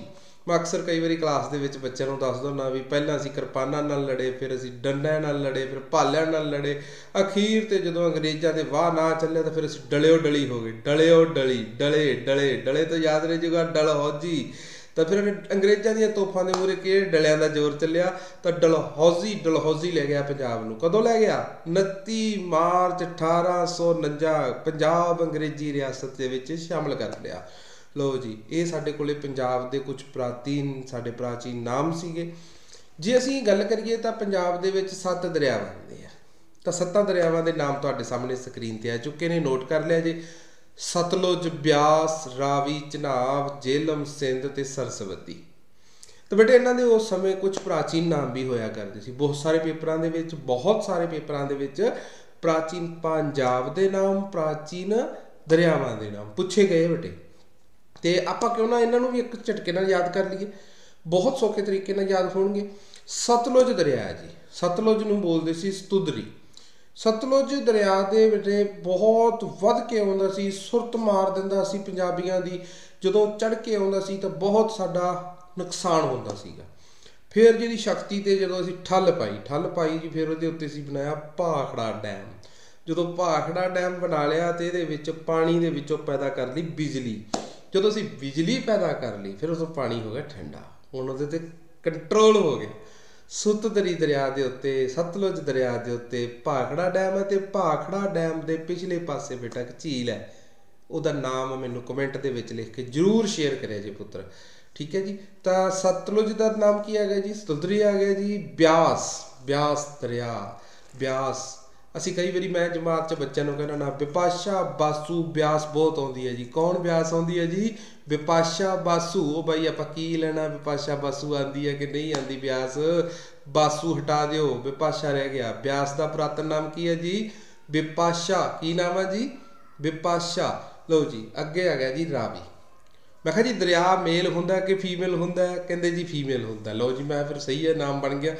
ਮੈਂ ਅਕਸਰ ਕਈ ਵਾਰੀ ਕਲਾਸ ਦੇ ਵਿੱਚ ਬੱਚਿਆਂ ਨੂੰ ਦੱਸ ਦਿੰਦਾ ਵੀ ਪਹਿਲਾਂ ਅਸੀਂ ਕਿਰਪਾਨਾਂ ਨਾਲ ਲੜੇ, ਫਿਰ ਅਸੀਂ ਡੰਡਿਆਂ ਨਾਲ ਲੜੇ, ਫਿਰ ਭਾਲਿਆਂ ਨਾਲ ਲੜੇ। ਅਖੀਰ ਤੇ ਜਦੋਂ ਅੰਗਰੇਜ਼ਾਂ ਦੇ ਵਾਹ ਨਾ ਚੱਲਿਆ ਤਾਂ ਫਿਰ ਅਸੀਂ ਡਲਿਓ ਡਲੀ ਹੋ ਗਏ। ਡਲਿਓ ਡਲੀ, ਡਲੇ ਡਲੇ ਡਲੇ ਤੋਂ ਯਾਦ ਰਹਿ ਜੂਗਾ ਡਲਹੌਜੀ। ਤਾਂ ਫਿਰ ਅੰਗਰੇਜ਼ਾਂ ਦੀਆਂ ਤੋਪਾਂ ਦੇ ਮੂਰੇ ਕਿਹੜੇ ਡਲਿਆਂ ਦਾ ਜ਼ੋਰ ਚੱਲਿਆ? ਤਾਂ ਡਲਹੌਜ਼ੀ ਡਲਹੌਜ਼ੀ ਲੈ ਗਿਆ ਪੰਜਾਬ ਨੂੰ। ਕਦੋਂ ਲੈ ਗਿਆ? 29 ਮਾਰਚ 1849 ਪੰਜਾਬ ਅੰਗਰੇਜ਼ੀ ਰਿਆਸਤ ਦੇ ਵਿੱਚ ਸ਼ਾਮਲ ਕਰ ਲਿਆ। ਲਓ ਜੀ, ਇਹ ਸਾਡੇ ਕੋਲੇ ਪੰਜਾਬ ਦੇ ਕੁਝ ਪ੍ਰਾਚੀਨ, ਸਾਡੇ ਪ੍ਰਾਚੀਨ ਨਾਮ ਸੀਗੇ। ਜੇ ਅਸੀਂ ਗੱਲ ਕਰੀਏ ਤਾਂ ਪੰਜਾਬ ਦੇ ਵਿੱਚ ਸੱਤ ਦਰਿਆ ਵਗਦੇ ਤਾਂ ਸੱਤਾਂ ਦਰਿਆਵਾਂ ਦੇ ਨਾਮ ਤੁਹਾਡੇ ਸਾਹਮਣੇ ਸਕਰੀਨ ਤੇ ਆ ਚੁੱਕੇ ਨੇ। ਨੋਟ ਕਰ ਲਿਆ ਜੇ। ਸਤਲੁਜ ਬਿਆਸ ਰਾਵੀ ਚਨਾਬ ਜੇਲਮ ਸਿੰਧ ਤੇ ਸਰਸਵਤੀ। ਤਾਂ ਬੇਟੇ ਇਹਨਾਂ ਦੇ ਉਸ ਸਮੇਂ ਕੁਝ ਪ੍ਰਾਚੀਨ ਨਾਮ ਵੀ ਹੋਇਆ ਕਰਦੇ ਸੀ। ਬਹੁਤ ਸਾਰੇ ਪੇਪਰਾਂ ਦੇ ਵਿੱਚ, ਬਹੁਤ ਸਾਰੇ ਪੇਪਰਾਂ ਦੇ ਵਿੱਚ ਪ੍ਰਾਚੀਨ ਪੰਜਾਬ ਦੇ ਨਾਮ, ਪ੍ਰਾਚੀਨ ਦਰਿਆਵਾਂ ਦੇ ਨਾਮ ਪੁੱਛੇ ਗਏ ਬੇਟੇ। ਤੇ ਆਪਾਂ ਕਿਉਂ ਨਾ ਇਹਨਾਂ ਨੂੰ ਵੀ ਇੱਕ ਝਟਕੇ ਨਾਲ ਯਾਦ ਕਰ ਲਈਏ। ਬਹੁਤ ਸੌਖੇ ਤਰੀਕੇ ਨਾਲ ਯਾਦ ਹੋਣਗੇ। ਸਤਲੁਜ ਦਰਿਆ ਜੀ। ਸਤਲੁਜ ਨੂੰ ਬੋਲਦੇ ਸੀ ਸਤੁਦਰੀ। ਸਤਲੁਜ ਦਰਿਆ ਦੇ ਵਿੱਚ ਬਹੁਤ ਵੱਧ ਕੇ ਆਉਂਦਾ ਸੀ, ਸੁਰਤ ਮਾਰ ਦਿੰਦਾ ਸੀ ਪੰਜਾਬੀਆਂ ਦੀ। ਜਦੋਂ ਚੜ ਕੇ ਆਉਂਦਾ ਸੀ ਤਾਂ ਬਹੁਤ ਸਾਡਾ ਨੁਕਸਾਨ ਹੁੰਦਾ ਸੀਗਾ। ਫਿਰ ਜਿਹਦੀ ਸ਼ਕਤੀ ਤੇ ਜਦੋਂ ਅਸੀਂ ਠੱਲ ਪਾਈ ਠੱਲ ਪਾਈ ਜੀ, ਫਿਰ ਉਹਦੇ ਉੱਤੇ ਅਸੀਂ ਬਣਾਇਆ ਭਾਖੜਾ ਡੈਮ। ਜਦੋਂ ਭਾਖੜਾ ਡੈਮ ਬਣਾ ਲਿਆ ਤੇ ਇਹਦੇ ਵਿੱਚ ਪਾਣੀ ਦੇ ਵਿੱਚੋਂ ਪੈਦਾ ਕਰ ਲਈ ਬਿਜਲੀ। ਜਦੋਂ ਅਸੀਂ ਬਿਜਲੀ ਪੈਦਾ ਕਰ ਲਈ, ਫਿਰ ਉਸ ਪਾਣੀ ਹੋ ਗਿਆ ਠੰਡਾ। ਹੁਣ ਉਹਦੇ ਤੇ ਕੰਟਰੋਲ ਹੋ ਗਿਆ। ਸੁਤਦਰੀ ਦਰਿਆ ਦੇ ਉੱਤੇ, ਸਤਲੁਜ ਦਰਿਆ ਦੇ ਉੱਤੇ, ਭਾਖੜਾ ਡੈਮ ਹੈ ਤੇ ਭਾਖੜਾ ਡੈਮ ਦੇ ਪਿਛਲੇ ਪਾਸੇ ਬੇਟਾ ਇੱਕ ਝੀਲ ਹੈ। ਉਹਦਾ ਨਾਮ ਮੈਨੂੰ ਕਮੈਂਟ ਦੇ ਵਿੱਚ ਲਿਖ ਕੇ ਜਰੂਰ ਸ਼ੇਅਰ ਕਰਿਆ ਜੀ ਪੁੱਤਰ। ਠੀਕ ਹੈ ਜੀ? ਤਾਂ ਸਤਲੁਜ ਦਾ ਨਾਮ ਕੀ ਆ ਗਿਆ ਜੀ? ਸਤਲੁਜਰੀ ਆ ਗਿਆ ਜੀ? ਬਿਆਸ ਬਿਆਸ ਦਰਿਆ, ਬਿਆਸ। ਅਸੀਂ ਕਈ ਵਾਰੀ ਮੈਂ ਜਮਾਤ 'ਚ ਬੱਚਿਆਂ ਨੂੰ ਕਹਿੰਦਾ ਨਾ ਵਿਪਾਸ਼ਾ ਬਾਸੂ ਬਿਆਸ ਬਹੁਤ ਆਉਂਦੀ ਹੈ ਜੀ। ਕੌਣ ਬਿਆਸ ਆਉਂਦੀ ਹੈ ਜੀ? ਵਿਪਾਸ਼ਾ ਬਾਸੂ, ਉਹ ਬਾਈ ਆਪਾਂ ਕੀ ਲੈਣਾ? ਵਿਪਾਸ਼ਾ ਬਾਸੂ ਆਂਦੀ ਹੈ ਕਿ ਨਹੀਂ ਆਂਦੀ ਬਿਆਸ? ਬਾਸੂ ਹਟਾ ਦਿਓ, ਵਿਪਾਸ਼ਾ ਰਹਿ ਗਿਆ। ਬਿਆਸ ਦਾ ਪੁਰਾਤਨ ਨਾਮ ਕੀ ਹੈ ਜੀ? ਵਿਪਾਸ਼ਾ, ਕੀ ਨਾਮ ਹੈ ਜੀ? ਵਿਪਾਸ਼ਾ। ਲਓ ਜੀ, ਅੱਗੇ ਆ ਗਿਆ ਜੀ ਰਾਵੀ। ਮੈਂ ਕਿਹਾ ਜੀ, ਦਰਿਆ ਮੇਲ ਹੁੰਦਾ ਕਿ ਫੀਮੇਲ ਹੁੰਦਾ? ਕਹਿੰਦੇ ਜੀ ਫੀਮੇਲ ਹੁੰਦਾ। ਲਓ ਜੀ, ਮੈਂ ਫਿਰ ਸਹੀ ਹੈ ਨਾਮ ਬਣ ਗਿਆ।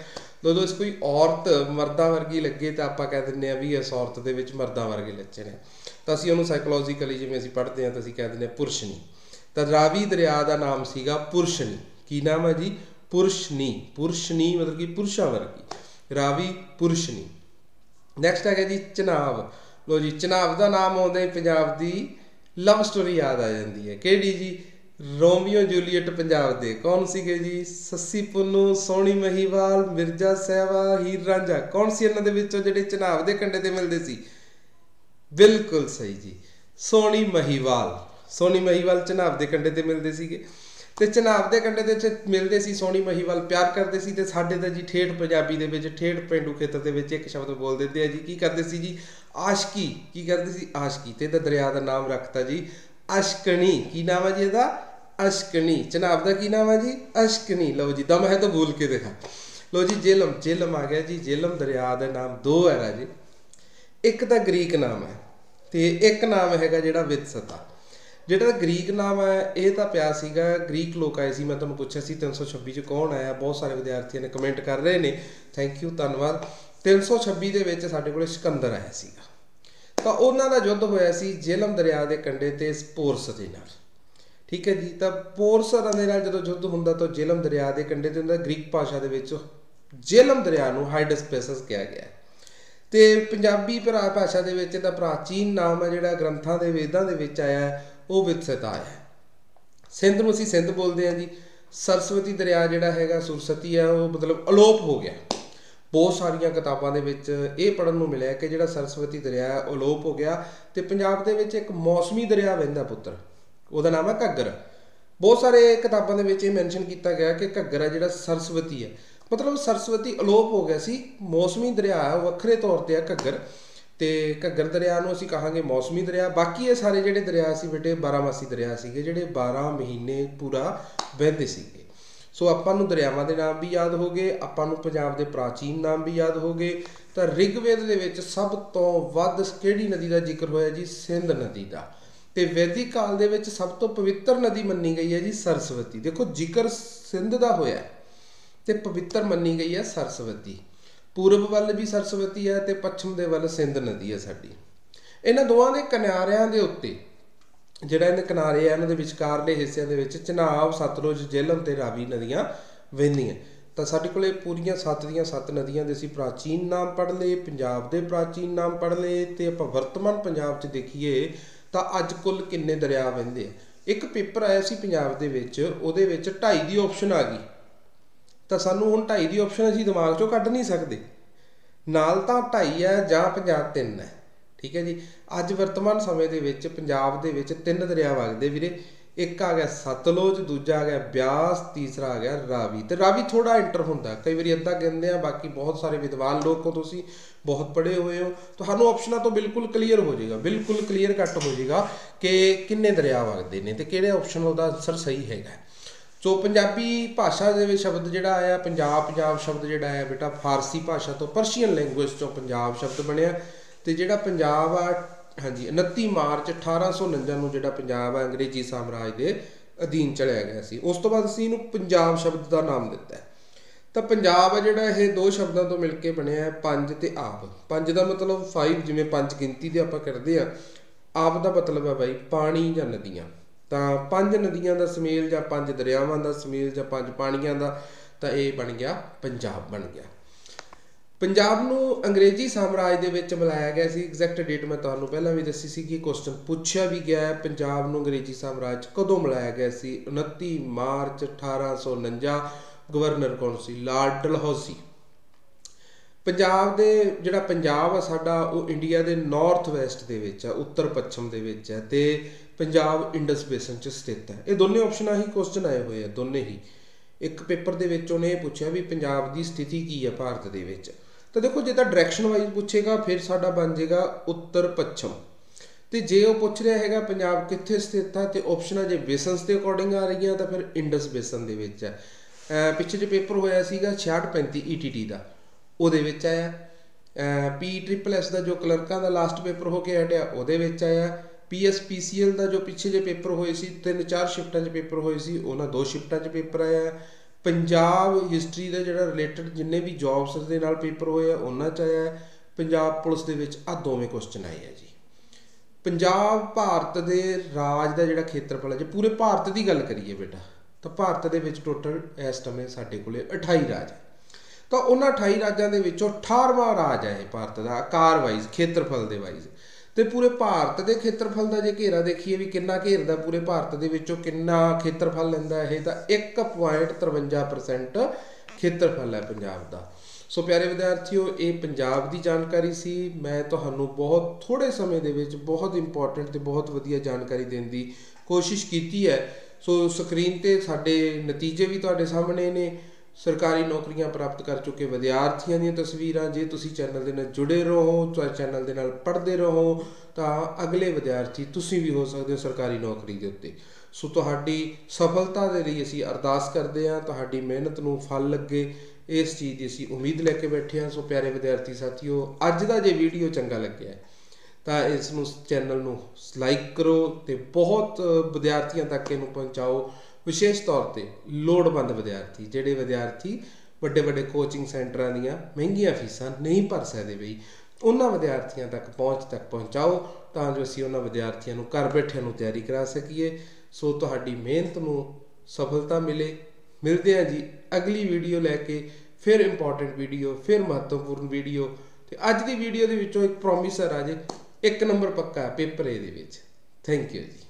ਜਦੋਂ ਇਸ ਕੋਈ ਔਰਤ ਮਰਦਾਂ ਵਰਗੀ ਲੱਗੇ ਤਾਂ ਆਪਾਂ ਕਹਿ ਦਿੰਦੇ ਆ ਵੀ ਇਸ ਔਰਤ ਦੇ ਵਿੱਚ ਮਰਦਾਂ ਵਰਗੇ ਲੱਛਣ ਨੇ ਤਾਂ ਅਸੀਂ ਉਹਨੂੰ ਸਾਈਕੋਲੋਜੀਕਲੀ ਜਿਵੇਂ ਅਸੀਂ ਪੜ੍ਹਦੇ ਆ ਤਾਂ ਅਸੀਂ ਕਹਿ ਦਿੰਦੇ ਆ ਪੁਰਸ਼ਨੀ ਤਾਂ ਰਾਵੀ ਦਰਿਆ ਦਾ ਨਾਮ ਸੀਗਾ ਪੁਰਸ਼ਨੀ। ਕੀ ਨਾਮ ਹੈ ਜੀ? ਪੁਰਸ਼ਨੀ। ਪੁਰਸ਼ਨੀ ਮਤਲਬ ਕਿ ਪੁਰਸ਼ਾਂ ਵਰਗੀ। ਰਾਵੀ ਪੁਰਸ਼ਨੀ। ਨੈਕਸਟ ਹੈਗਾ ਜੀ ਚਨਾਬ। ਲੋ ਜੀ, ਚਨਾਬ ਦਾ ਨਾਮ ਆਉਂਦਾ ਹੀ, ਪੰਜਾਬ ਦੀ ਲਵ ਸਟੋਰੀ ਯਾਦ ਆ ਜਾਂਦੀ ਹੈ। ਕਿਹੜੀ ਜੀ? ਰੋਮੀਓ ਜੂਲੀਅਟ ਪੰਜਾਬ ਦੇ। ਕੌਣ ਸੀਗੇ ਜੀ? ਸੱਸੀ ਪੁੰਨੂ, ਸੋਹਣੀ ਮਹੀਵਾਲ, ਮਿਰਜ਼ਾ ਸਹਿਵਾ ਹੀਰ ਰਾਂਝਾ। ਕੌਣ ਸੀ ਇਹਨਾਂ ਦੇ ਵਿੱਚੋਂ ਜਿਹੜੇ ਚਨਾਬ ਦੇ ਕੰਡੇ ਤੇ ਮਿਲਦੇ ਸੀ? ਬਿਲਕੁਲ ਸਹੀ ਜੀ। ਸੋਹਣੀ ਮਹੀਵਾਲ। ਸੋਨੀ ਮਹੀਵਾਲ ਚਨਾਬ ਦੇ ਕੰਡੇ ਤੇ ਮਿਲਦੇ ਸੀਗੇ। ਤੇ ਚਨਾਬ ਦੇ ਕੰਡੇ ਦੇ ਵਿੱਚ ਮਿਲਦੇ ਸੀ ਸੋਨੀ ਮਹੀਵਾਲ, ਪਿਆਰ ਕਰਦੇ ਸੀ ਤੇ ਸਾਡੇ ਤਾਂ ਜੀ ਠੇਠ ਪੰਜਾਬੀ ਦੇ ਵਿੱਚ, ਠੇਠ ਪਿੰਡੂ ਖੇਤਰ ਦੇ ਵਿੱਚ ਇੱਕ ਸ਼ਬਦ ਬੋਲ ਦਿੰਦੇ ਆ ਜੀ। ਕੀ ਕਰਦੇ ਸੀ ਜੀ? ਆਸ਼ਕੀ, ਕੀ ਕਰਦੇ ਸੀ? ਆਸ਼ਕੀ ਤੇ ਇਹਦਾ ਦਰਿਆ ਦਾ ਨਾਮ ਰੱਖਤਾ ਜੀ। ਅਸ਼ਕਣੀ, ਕੀ ਨਾਮ ਹੈ ਜੀ ਇਹਦਾ? ਅਸ਼ਕਣੀ, ਚਨਾਬ ਦਾ ਕੀ ਨਾਮ ਹੈ ਜੀ? ਅਸ਼ਕਣੀ। ਲਓ ਜੀ, ਦਮ ਹੈ ਤਾਂ ਭੁੱਲ ਕੇ ਦੇਖਾ। ਲਓ ਜੀ, ਜੇਲਮ ਜੇਲਮ ਆ ਗਿਆ ਜੀ, ਜੇਲਮ ਦਰਿਆ ਦਾ ਨਾਮ ਦੋ ਹੈ ਰਾਜੇ ਇੱਕ ਤਾਂ ਗ੍ਰੀਕ ਨਾਮ ਹੈ ਤੇ ਇੱਕ ਨਾਮ ਹੈਗਾ ਜਿਹੜਾ ਵਿਤਸਤਾ ਜਿਹੜਾ ਗ੍ਰੀਕ ਨਾਮ ਹੈ, ਇਹ ਤਾਂ ਪਿਆ ਸੀਗਾ, ਗ੍ਰੀਕ ਲੋਕ ਆਏ ਸੀ, ਮੈਂ ਤੁਹਾਨੂੰ ਪੁੱਛਿਆ ਸੀ 326 ਚ ਕੌਣ ਆਇਆ, ਬਹੁਤ ਸਾਰੇ ਵਿਦਿਆਰਥੀਆਂ ਨੇ ਕਮੈਂਟ ਕਰ ਰਹੇ ਨੇ ਥੈਂਕ ਯੂ ਧੰਨਵਾਦ। 326 ਦੇ ਵਿੱਚ ਸਾਡੇ ਕੋਲੇ ਸਿਕੰਦਰ ਆਇਆ ਸੀਗਾ। ਤਾਂ ਉਹਨਾਂ ਦਾ ਯੁੱਧ ਹੋਇਆ ਸੀ ਜੇਲਮ ਦਰਿਆ ਦੇ ਕੰਢੇ ਤੇ ਸਪੋਰਸ ਦੇ ਨਾਲ। ਠੀਕ ਹੈ ਜੀ, ਤਾਂ ਪੋਰਸ ਦੇ ਨਾਲ ਜਦੋਂ ਯੁੱਧ ਹੁੰਦਾ ਤਾਂ ਜੇਲਮ ਦਰਿਆ ਦੇ ਕੰਢੇ ਤੇ ਹੁੰਦਾ, ਗ੍ਰੀਕ ਭਾਸ਼ਾ ਦੇ ਵਿੱਚ ਜੇਲਮ ਦਰਿਆ ਨੂੰ ਹਾਈਡਸਪੇਸਸ ਕਿਹਾ ਗਿਆ ਤੇ ਪੰਜਾਬੀ ਭਰਾ ਭਾਸ਼ਾ ਦੇ ਵਿੱਚ ਇਹਦਾ ਪ੍ਰਾਚੀਨ ਨਾਮ ਹੈ ਜਿਹੜਾ ਗ੍ਰੰਥਾਂ ਦੇ ਵੇਦਾਂ ਦੇ ਵਿੱਚ ਆਇਆ ਉਹ ਵਿਤਸਤਾ ਆਇਆ ਸਿੰਧ ਨੂੰ ਅਸੀਂ ਸਿੰਧ ਬੋਲਦੇ ਹਾਂ ਜੀ। ਸਰਸਵਤੀ ਦਰਿਆ ਜਿਹੜਾ ਹੈਗਾ, ਸੁਰਸਤੀ ਹੈ, ਉਹ ਮਤਲਬ ਅਲੋਪ ਹੋ ਗਿਆ। ਬਹੁਤ ਸਾਰੀਆਂ ਕਿਤਾਬਾਂ ਦੇ ਵਿੱਚ ਇਹ ਪੜਨ ਨੂੰ ਮਿਲਿਆ ਕਿ ਜਿਹੜਾ ਸਰਸਵਤੀ ਦਰਿਆ ਹੈ ਅਲੋਪ ਹੋ ਗਿਆ ਤੇ ਪੰਜਾਬ ਦੇ ਵਿੱਚ ਇੱਕ ਮੌਸਮੀ ਦਰਿਆ ਵਹਿੰਦਾ ਪੁੱਤਰ, ਉਹਦਾ ਨਾਮ ਹੈ ਘੱਗਰ। ਬਹੁਤ ਸਾਰੇ ਕਿਤਾਬਾਂ ਦੇ ਵਿੱਚ ਇਹ ਮੈਂਸ਼ਨ ਕੀਤਾ ਗਿਆ ਕਿ ਘੱਗਰ ਹੈ ਜਿਹੜਾ ਸਰਸਵਤੀ ਹੈ। ਮਤਲਬ ਸਰਸਵਤੀ ਅਲੋਪ ਹੋ ਗਿਆ ਸੀ, ਮੌਸਮੀ ਦਰਿਆ ਹੈ ਵੱਖਰੇ ਤੌਰ ਤੇ ਹੈ ਘੱਗਰ। ਤੇ ਘੱਗਰ ਦਰਿਆ ਨੂੰ ਅਸੀਂ ਕਹਾਂਗੇ ਮੌਸਮੀ ਦਰਿਆ। ਬਾਕੀ ਇਹ ਸਾਰੇ ਜਿਹੜੇ ਦਰਿਆ ਸੀ ਬੇਟੇ 12 ਦਰਿਆ ਸੀਗੇ, ਜਿਹੜੇ 12 ਮਹੀਨੇ ਪੂਰਾ ਵਹਿੰਦੇ ਸੀਗੇ। ਸੋ ਆਪਾਂ ਨੂੰ ਦਰਿਆਵਾਂ ਦੇ ਨਾਮ ਵੀ ਯਾਦ ਹੋ ਗਏ, ਆਪਾਂ ਨੂੰ ਪੰਜਾਬ ਦੇ ਪ੍ਰਾਚੀਨ ਨਾਮ ਵੀ ਯਾਦ ਹੋ ਗਏ। ਤਾਂ ਰਿਗਵੇਦ ਦੇ ਵਿੱਚ ਸਭ ਤੋਂ ਵੱਧ ਕਿਹੜੀ ਨਦੀ ਦਾ ਜ਼ਿਕਰ ਹੋਇਆ ਜੀ? ਸਿੰਧ ਨਦੀ ਦਾ। ਤੇ ਵੈਦਿਕ ਕਾਲ ਦੇ ਵਿੱਚ ਸਭ ਤੋਂ ਪਵਿੱਤਰ ਨਦੀ ਮੰਨੀ ਗਈ ਹੈ ਜੀ ਸਰਸਵਤੀ। ਦੇਖੋ ਜ਼ਿਕਰ ਸਿੰਧ ਦਾ ਹੋਇਆ ਤੇ ਪਵਿੱਤਰ ਮੰਨੀ ਗਈ ਹੈ ਸਰਸਵਤੀ। ਪੂਰਬ ਵੱਲ ਵੀ ਸਰਸਵਤੀ ਹੈ ਤੇ ਪੱਛਮ ਦੇ ਵੱਲ ਸਿੰਧ ਨਦੀ ਹੈ ਸਾਡੀ। ਇਹਨਾਂ ਦੋਵਾਂ ਦੇ ਕਿਨਾਰਿਆਂ ਦੇ ਉੱਤੇ, ਜਿਹੜਾ ਇਹਨਾਂ ਕਿਨਾਰੇ ਆ, ਇਹਨਾਂ ਦੇ ਵਿਚਕਾਰਲੇ ਹਿੱਸਿਆਂ ਦੇ ਵਿੱਚ ਚਨਾਬ, ਸਤਲੁਜ, ਜੇਹਲਮ ਤੇ ਰਾਵੀ ਨਦੀਆਂ ਵਹਿੰਦੀਆਂ। ਤਾਂ ਸਾਡੇ ਕੋਲੇ ਪੂਰੀਆਂ ਸੱਤ ਦੀਆਂ ਸੱਤ ਨਦੀਆਂ ਦੇ ਅਸੀਂ ਪ੍ਰਾਚੀਨ ਨਾਮ ਪੜ੍ਹ ਲਏ, ਪੰਜਾਬ ਦੇ ਪ੍ਰਾਚੀਨ ਨਾਮ ਪੜ੍ਹ ਲਏ ਤੇ ਆਪਾਂ ਵਰਤਮਾਨ ਪੰਜਾਬ 'ਚ ਦੇਖੀਏ ਤਾਂ ਅੱਜ ਕੁੱਲ ਕਿੰਨੇ ਦਰਿਆ ਵਹਿੰਦੇ ਆ। ਇੱਕ ਪੇਪਰ ਆਇਆ ਸੀ ਪੰਜਾਬ ਦੇ ਵਿੱਚ, ਉਹਦੇ ਵਿੱਚ 2.5 ਦੀ ਆਪਸ਼ਨ ਆ ਗਈ। ਤਾਂ ਸਾਨੂੰ ਹੁਣ 2.5 ਦੀ ਆਪਸ਼ਨ ਅਸੀਂ ਦਿਮਾਗ ਚੋਂ ਕੱਢ ਨਹੀਂ ਸਕਦੇ। ਨਾਲ ਤਾਂ 2.5 ਹੈ ਜਾਂ ਪੰਜਾਬ 3 ਹੈ। ਠੀਕ ਹੈ ਜੀ? ਅੱਜ ਵਰਤਮਾਨ ਸਮੇਂ ਦੇ ਵਿੱਚ ਪੰਜਾਬ ਦੇ ਵਿੱਚ ਤਿੰਨ ਦਰਿਆ ਵਗਦੇ ਵੀਰੇ। ਇੱਕ ਆ ਗਿਆ ਸਤਲੁਜ, ਦੂਜਾ ਆ ਗਿਆ ਬਿਆਸ, ਤੀਸਰਾ ਆ ਗਿਆ ਰਾਵੀ। ਤੇ ਰਾਵੀ ਥੋੜਾ ਇੰਟਰ ਹੁੰਦਾ। ਕਈ ਵਾਰੀ ਅੱਧਾ ਕਹਿੰਦੇ ਆ ਬਾਕੀ ਬਹੁਤ ਸਾਰੇ ਵਿਦਵਾਨ ਲੋਕ ਹੋ ਤੁਸੀਂ, ਬਹੁਤ ਪੜ੍ਹੇ ਹੋਏ ਹੋ। ਤੁਹਾਨੂੰ ਆਪਸ਼ਨਾਂ ਤੋਂ ਬਿਲਕੁਲ ਕਲੀਅਰ ਹੋ ਜਾਏਗਾ, ਬਿਲਕੁਲ ਕਲੀਅਰ ਕੱਟ ਹੋ ਜਾਏਗਾ ਕਿ ਕਿੰਨੇ ਦਰਿਆ ਵਗਦੇ ਨੇ ਤੇ ਕਿਹੜੇ ਆਪਸ਼ਨ ਉਹਦਾ ਆਨਸਰ ਸਹੀ ਹੈਗਾ। ਸੋ ਪੰਜਾਬੀ ਭਾਸ਼ਾ ਦੇ ਵਿੱਚ ਸ਼ਬਦ ਜਿਹੜਾ ਆਇਆ, ਪੰਜਾਬ ਪੰਜਾਬ ਸ਼ਬਦ ਜਿਹੜਾ ਆਇਆ ਬੇਟਾ, ਫਾਰਸੀ ਭਾਸ਼ਾ ਤੋਂ ਪਰਸ਼ੀਅਨ ਲੈਂਗੁਏਜ ਤੋਂ ਪੰਜਾਬ ਸ਼ਬਦ ਬਣਿਆ। ਤੇ ਜਿਹੜਾ ਪੰਜਾਬ ਆ, ਹਾਂਜੀ 29 ਮਾਰਚ 1849 ਨੂੰ ਜਿਹੜਾ ਪੰਜਾਬ ਆ, ਅੰਗਰੇਜ਼ੀ ਸਾਮਰਾਜ ਦੇ ਅਧੀਨ ਚਲਿਆ ਗਿਆ ਸੀ। ਉਸ ਤੋਂ ਬਾਅਦ ਅਸੀਂ ਇਹਨੂੰ ਪੰਜਾਬ ਸ਼ਬਦ ਦਾ ਨਾਮ ਦਿੱਤਾ। ਤਾਂ ਪੰਜਾਬ ਆ ਜਿਹੜਾ ਇਹ ਦੋ ਸ਼ਬਦਾਂ ਤੋਂ ਮਿਲ ਕੇ ਬਣਿਆ ਪੰਜ ਤੇ ਆਪ। ਪੰਜ ਦਾ ਮਤਲਬ 5 ਜਿਵੇਂ ਪੰਜ ਗਿਣਤੀ ਦੇ ਆਪਾਂ ਕਰਦੇ ਆ ਆਪ ਦਾ ਮਤਲਬ ਹੈ ਬਾਈ, ਪਾਣੀ ਜਾਂ ਨਦੀਆਂ। ਤਾਂ ਪੰਜ ਨਦੀਆਂ ਦਾ ਸੁਮੇਲ ਜਾਂ ਪੰਜ ਦਰਿਆਵਾਂ ਦਾ ਸੁਮੇਲ ਜਾਂ ਪੰਜ ਪਾਣੀਆਂ ਦਾ, ਤਾਂ ਇਹ ਬਣ ਗਿਆ, ਪੰਜਾਬ ਬਣ ਗਿਆ। ਪੰਜਾਬ ਨੂੰ ਅੰਗਰੇਜ਼ੀ ਸਾਮਰਾਜ ਦੇ ਵਿੱਚ ਮਿਲਾਇਆ ਗਿਆ ਸੀ। ਐਗਜ਼ੈਕਟ ਡੇਟ ਮੈਂ ਤੁਹਾਨੂੰ ਪਹਿਲਾਂ ਵੀ ਦੱਸੀ ਸੀ ਕਿ ਕੁਐਸਚਨ ਪੁੱਛਿਆ ਵੀ ਗਿਆ ਹੈ। ਪੰਜਾਬ ਨੂੰ ਅੰਗਰੇਜ਼ੀ ਸਾਮਰਾਜ ਕਦੋਂ ਮਿਲਾਇਆ ਗਿਆ ਸੀ? 29 ਮਾਰਚ 1849 ਗਵਰਨਰ ਕੌਣ ਸੀ? ਲਾਰਡ ਡਲਹੌਜ਼ੀ। ਪੰਜਾਬ ਦੇ ਜਿਹੜਾ ਪੰਜਾਬ ਆ ਸਾਡਾ, ਉਹ ਇੰਡੀਆ ਦੇ ਨਾਰਥ ਵੈਸਟ ਦੇ ਵਿੱਚ ਆ ਉੱਤਰ ਪੱਛਮ ਦੇ ਵਿੱਚ ਹੈ ਤੇ ਪੰਜਾਬ ਇੰਡਸ ਬੇਸਨ 'ਚ ਸਥਿਤ ਹੈ। ਇਹ ਦੋਨੇ ਆਪਸ਼ਨਾਂ ਹੀ ਕੁਐਸਚਨ ਆਏ ਹੋਏ ਆ, ਦੋਨੇ ਹੀ। ਇੱਕ ਪੇਪਰ ਦੇ ਵਿੱਚ ਉਹਨੇ ਇਹ ਪੁੱਛਿਆ ਵੀ ਪੰਜਾਬ ਦੀ ਸਥਿਤੀ ਕੀ ਹੈ ਭਾਰਤ ਦੇ ਵਿੱਚ। ਤਾਂ ਦੇਖੋ, ਜੇ ਤਾਂ ਡਾਇਰੈਕਸ਼ਨ ਵਾਈਜ਼ ਪੁੱਛੇਗਾ, ਫਿਰ ਸਾਡਾ ਬਣ ਜਾਏਗਾ ਉੱਤਰ ਪੱਛਮ। ਤੇ ਜੇ ਉਹ ਪੁੱਛ ਰਿਹਾ ਹੈਗਾ ਪੰਜਾਬ ਕਿੱਥੇ ਸਥਿਤ ਹੈ ਤੇ ਆਪਸ਼ਨਾਂ ਜੇ ਬੇਸਨਸ ਦੇ ਅਕੋਰਡਿੰਗ ਆ ਰਹੀਆਂ, ਤਾਂ ਫਿਰ ਇੰਡਸ ਬੇਸਨ ਦੇ ਵਿੱਚ ਹੈ ਪਿੱਛੇ ਜੇ ਪੇਪਰ ਹੋਇਆ ਸੀਗਾ 6635 ETT ਦਾ, ਉਹਦੇ ਵਿੱਚ ਆਇਆ। ਪੀ ਟ੍ਰਿਪਲ ਐਸ ਦਾ ਜੋ ਕਲਰਕਾਂ ਦਾ ਲਾਸਟ ਪੇਪਰ ਹੋ ਕੇ ਹਟਿਆ, ਉਹਦੇ ਵਿੱਚ ਆਇਆ। ਪੀਐਸਪੀਸੀਐਲ ਦਾ ਜੋ ਪਿੱਛੇ ਜੇ ਪੇਪਰ ਹੋਏ ਸੀ, ਤਿੰਨ ਚਾਰ ਸ਼ਿਫਟਾਂ 'ਚ ਪੇਪਰ ਹੋਏ ਸੀ, ਉਹਨਾਂ ਦੋ ਸ਼ਿਫਟਾਂ 'ਚ ਪੇਪਰ ਆਇਆ। ਪੰਜਾਬ ਹਿਸਟਰੀ ਦਾ ਜਿਹੜਾ ਰਿਲੇਟਡ ਜਿੰਨੇ ਵੀ ਜੌਬਸ ਦੇ ਨਾਲ ਪੇਪਰ ਹੋਏ ਆ, ਉਹਨਾਂ 'ਚ ਆਇਆ। ਪੰਜਾਬ ਪੁਲਿਸ ਦੇ ਵਿੱਚ ਆ ਦੋਵੇਂ ਕੁਐਸਚਨ ਆਏ ਆ ਜੀ। ਪੰਜਾਬ ਭਾਰਤ ਦੇ ਰਾਜ ਦਾ ਜਿਹੜਾ ਖੇਤਰਫਲ ਹੈ ਜੇ ਪੂਰੇ ਭਾਰਤ ਦੀ ਗੱਲ ਕਰੀਏ ਬੇਟਾ, ਤਾਂ ਭਾਰਤ ਦੇ ਵਿੱਚ ਟੋਟਲ ਇਸ ਸਮੇਂ ਸਾਡੇ ਕੋਲੇ 28 ਰਾਜ ਹੈ ਤਾਂ ਉਹਨਾਂ 28 ਰਾਜਾਂ ਦੇ ਵਿੱਚੋਂ 18ਵਾਂ ਰਾਜ ਹੈ ਇਹ ਭਾਰਤ ਦਾ ਆਕਾਰ ਵਾਈਜ਼ ਖੇਤਰਫਲ ਦੇ ਵਾਈਜ਼ ਤੇ ਪੂਰੇ ਭਾਰਤ ਦੇ ਖੇਤਰਫਲ ਦਾ ਜੇ ਘੇਰਾ ਦੇਖੀਏ ਵੀ ਕਿੰਨਾ ਘੇਰਦਾ ਪੂਰੇ ਭਾਰਤ ਦੇ ਵਿੱਚੋਂ ਕਿੰਨਾ ਖੇਤਰਫਲ ਲੈਂਦਾ ਇਹ, ਤਾਂ 1.53% ਖੇਤਰਫਲ ਹੈ ਪੰਜਾਬ ਦਾ। ਸੋ ਪਿਆਰੇ ਵਿਦਿਆਰਥੀਓ, ਇਹ ਪੰਜਾਬ ਦੀ ਜਾਣਕਾਰੀ ਸੀ। ਮੈਂ ਤੁਹਾਨੂੰ ਬਹੁਤ ਥੋੜੇ ਸਮੇਂ ਦੇ ਵਿੱਚ ਬਹੁਤ ਇੰਪੋਰਟੈਂਟ ਤੇ ਬਹੁਤ ਵਧੀਆ ਜਾਣਕਾਰੀ ਦੇਣ ਦੀ ਕੋਸ਼ਿਸ਼ ਕੀਤੀ ਹੈ। ਸੋ ਸਕਰੀਨ ਤੇ ਸਾਡੇ ਨਤੀਜੇ ਵੀ ਤੁਹਾਡੇ ਸਾਹਮਣੇ ਨੇ। ਸਰਕਾਰੀ ਨੌਕਰੀਆਂ ਪ੍ਰਾਪਤ ਕਰ ਚੁੱਕੇ ਵਿਦਿਆਰਥੀਆਂ ਦੀਆਂ ਤਸਵੀਰਾਂ। ਜੇ ਤੁਸੀਂ ਚੈਨਲ ਦੇ ਨਾਲ ਜੁੜੇ ਰਹੋ ਤਾਂ ਚੈਨਲ ਦੇ ਨਾਲ ਪੜ੍ਹਦੇ ਰਹੋ, ਤਾਂ ਅਗਲੇ ਵਿਦਿਆਰਥੀ ਤੁਸੀਂ ਵੀ ਹੋ ਸਕਦੇ ਹੋ ਸਰਕਾਰੀ ਨੌਕਰੀ ਦੇ ਉੱਤੇ। ਸੋ ਤੁਹਾਡੀ ਸਫਲਤਾ ਦੇ ਲਈ ਅਸੀਂ ਅਰਦਾਸ ਕਰਦੇ ਹਾਂ, ਤੁਹਾਡੀ ਮਿਹਨਤ ਨੂੰ ਫਲ ਲੱਗੇ। ਇਸ ਚੀਜ਼ ਦੀ ਅਸੀਂ ਉਮੀਦ ਲੈ ਕੇ ਬੈਠੇ ਹਾਂ। ਸੋ ਪਿਆਰੇ ਵਿਦਿਆਰਥੀ ਸਾਥੀਓ, ਅੱਜ ਦਾ ਜੇ ਵੀਡੀਓ ਚੰਗਾ ਲੱਗਿਆ ਤਾਂ ਇਸ ਨੂੰ ਚੈਨਲ ਨੂੰ ਲਾਈਕ ਕਰੋ ਤੇ ਬਹੁਤ ਵਿਦਿਆਰਥੀਆਂ ਤੱਕ ਇਹਨੂੰ ਪਹੁੰਚਾਓ। ਵਿਸ਼ੇਸ਼ ਤੌਰ ਤੇ ਲੋੜਵੰਦ ਵਿਦਿਆਰਥੀ, ਜਿਹੜੇ ਵਿਦਿਆਰਥੀ ਵੱਡੇ ਵੱਡੇ ਕੋਚਿੰਗ ਸੈਂਟਰਾਂ ਦੀਆਂ ਮਹਿੰਗੀਆਂ ਫੀਸਾਂ ਨਹੀਂ ਭਰ ਸਕਦੇ ਬਈ, ਉਹਨਾਂ ਵਿਦਿਆਰਥੀਆਂ ਤੱਕ ਪਹੁੰਚ ਤੱਕ ਪਹੁੰਚਾਓ ਤਾਂ ਜੋ ਅਸੀਂ ਉਹਨਾਂ ਵਿਦਿਆਰਥੀਆਂ ਨੂੰ ਘਰ ਬੈਠਿਆਂ ਨੂੰ ਤਿਆਰੀ ਕਰਾ ਸਕੀਏ। ਸੋ ਤੁਹਾਡੀ ਮਿਹਨਤ ਨੂੰ ਸਫਲਤਾ ਮਿਲੇ। ਮਿਲਦੇ ਹਾਂ ਜੀ ਅਗਲੀ ਵੀਡੀਓ ਲੈ ਕੇ, ਫਿਰ ਇੰਪੋਰਟੈਂਟ ਵੀਡੀਓ, ਫਿਰ ਮਹੱਤਵਪੂਰਨ ਵੀਡੀਓ। ਤੇ ਅੱਜ ਦੀ ਵੀਡੀਓ ਦੇ ਵਿੱਚੋਂ ਇੱਕ ਪ੍ਰੋਮਿਸਰ ਆ ਜੇ, ਇੱਕ ਨੰਬਰ ਪੱਕਾ ਪੇਪਰ ਏ ਦੇ ਵਿੱਚ। ਥੈਂਕ ਯੂ ਜੀ।